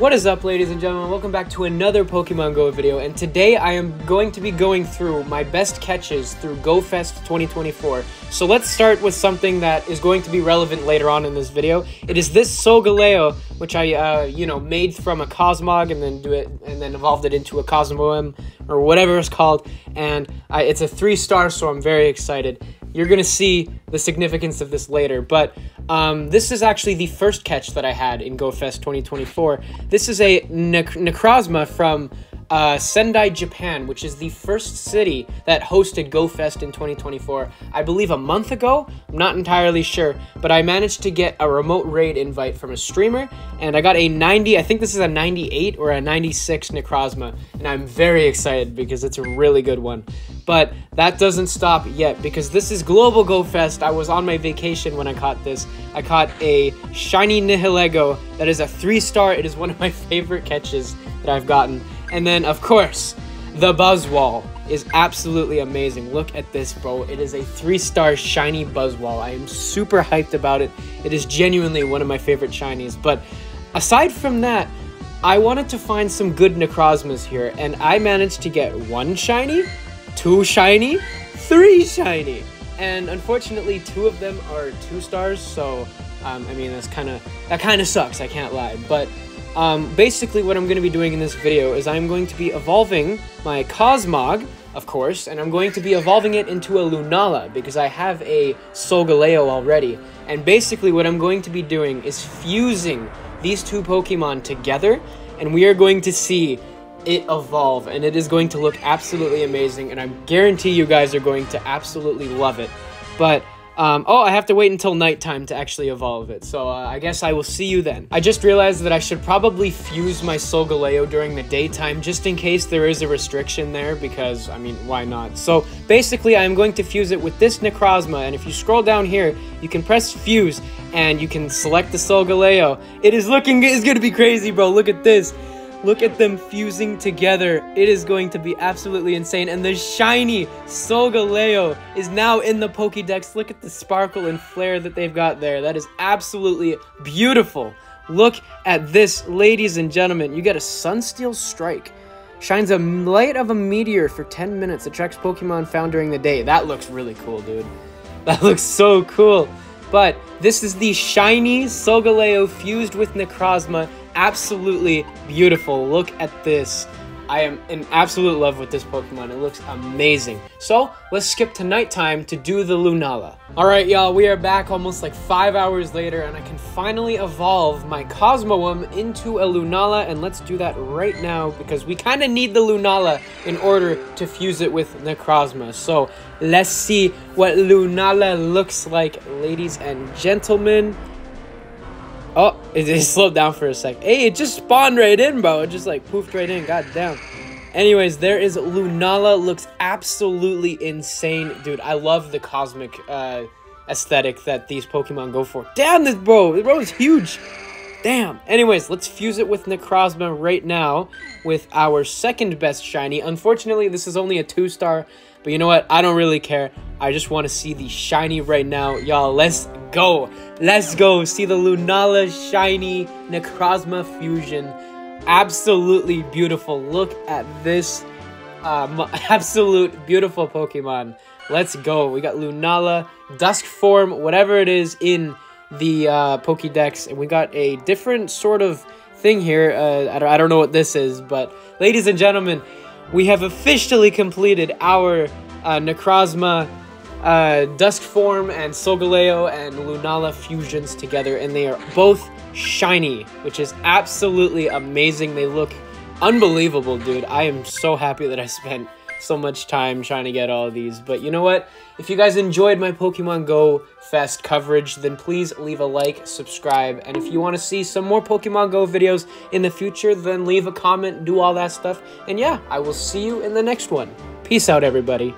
What is up, ladies and gentlemen? Welcome back to another Pokemon Go video, and today I am going to be going through my best catches through GoFest 2024. So let's start with something that is going to be relevant later on in this video. It is this Solgaleo, which I, uh, you know, made from a Cosmog and then do it and then evolved it into a Cosmoem or whatever it's called, and I, it's a three star, so I'm very excited. You're gonna see the significance of this later, but um, this is actually the first catch that I had in GoFest 2024. This is a ne Necrozma from uh, Sendai, Japan, which is the first city that hosted GoFest in 2024. I believe a month ago. I'm not entirely sure, but I managed to get a remote raid invite from a streamer, and I got a 90. I think this is a 98 or a 96 Necrozma, and I'm very excited because it's a really good one. But that doesn't stop yet because this is Global Go Fest. I was on my vacation when I caught this. I caught a shiny Nihilego that is a three star. It is one of my favorite catches that I've gotten. And then, of course, the Buzzwole is absolutely amazing. Look at this, bro. It is a three star shiny Buzzwole. I am super hyped about it. It is genuinely one of my favorite shinies. But aside from that, I wanted to find some good Necrozmas here, and I managed to get one shiny two shiny, three shiny. And unfortunately, two of them are two stars, so um, I mean that's kind of that kind of sucks. I can't lie, but um, basically what I'm going to be doing in this video is I'm going to be evolving my Cosmog, of course, and I'm going to be evolving it into a Lunala because I have a Solgaleo already. And basically what I'm going to be doing is fusing these two Pokemon together, and we are going to see it evolve and it is going to look absolutely amazing and I guarantee you guys are going to absolutely love it. But um, oh, I have to wait until nighttime to actually evolve it, so uh, I guess I will see you then. I just realized that I should probably fuse my Solgaleo during the daytime, just in case there is a restriction there, because, I mean, why not? So, basically, I'm going to fuse it with this Necrozma, and if you scroll down here, you can press fuse, and you can select the Solgaleo. It is looking, it's gonna be crazy, bro, look at this. Look at them fusing together. It is going to be absolutely insane. And the shiny Solgaleo is now in the Pokédex. Look at the sparkle and flare that they've got there. That is absolutely beautiful. Look at this, ladies and gentlemen. You get a Sunsteel Strike. Shines a light of a meteor for 10 minutes. Attracts Pokemon found during the day. That looks really cool, dude. That looks so cool. But this is the shiny Solgaleo fused with Necrozma absolutely beautiful. Look at this. I am in absolute love with this Pokemon. It looks amazing. So, let's skip to nighttime to do the Lunala. Alright, y'all, we are back almost like five hours later, and I can finally evolve my Cosmoem into a Lunala, and let's do that right now, because we kind of need the Lunala in order to fuse it with Necrozma. So, let's see what Lunala looks like, ladies and gentlemen. Oh, it, it, slowed down for a sec. Hey, it just spawned right in, bro. It just like poofed right in. God damn. Anyways, there is Lunala. Looks absolutely insane. Dude, I love the cosmic uh, aesthetic that these Pokemon go for. Damn, this bro. This bro is huge. Damn. Anyways, let's fuse it with Necrozma right now with our second best shiny. Unfortunately, this is only a two-star, but you know what? I don't really care. I just want to see the shiny right now. Y'all, let's go. Let's go. See the Lunala shiny Necrozma fusion. Absolutely beautiful. Look at this um, absolute beautiful Pokemon. Let's go. We got Lunala, Dusk form, whatever it is in the uh, Pokédex. And we got a different sort of thing here. Uh, I, don't, I don't know what this is. But ladies and gentlemen, we have officially completed our uh, Necrozma uh, Dusk Form and Solgaleo and Lunala fusions together, and they are both shiny, which is absolutely amazing. They look unbelievable, dude. I am so happy that I spent so much time trying to get all these. But you know what? If you guys enjoyed my Pokemon Go Fest coverage, then please leave a like, subscribe, and if you want to see some more Pokemon Go videos in the future, then leave a comment, do all that stuff. And yeah, I will see you in the next one. Peace out, everybody.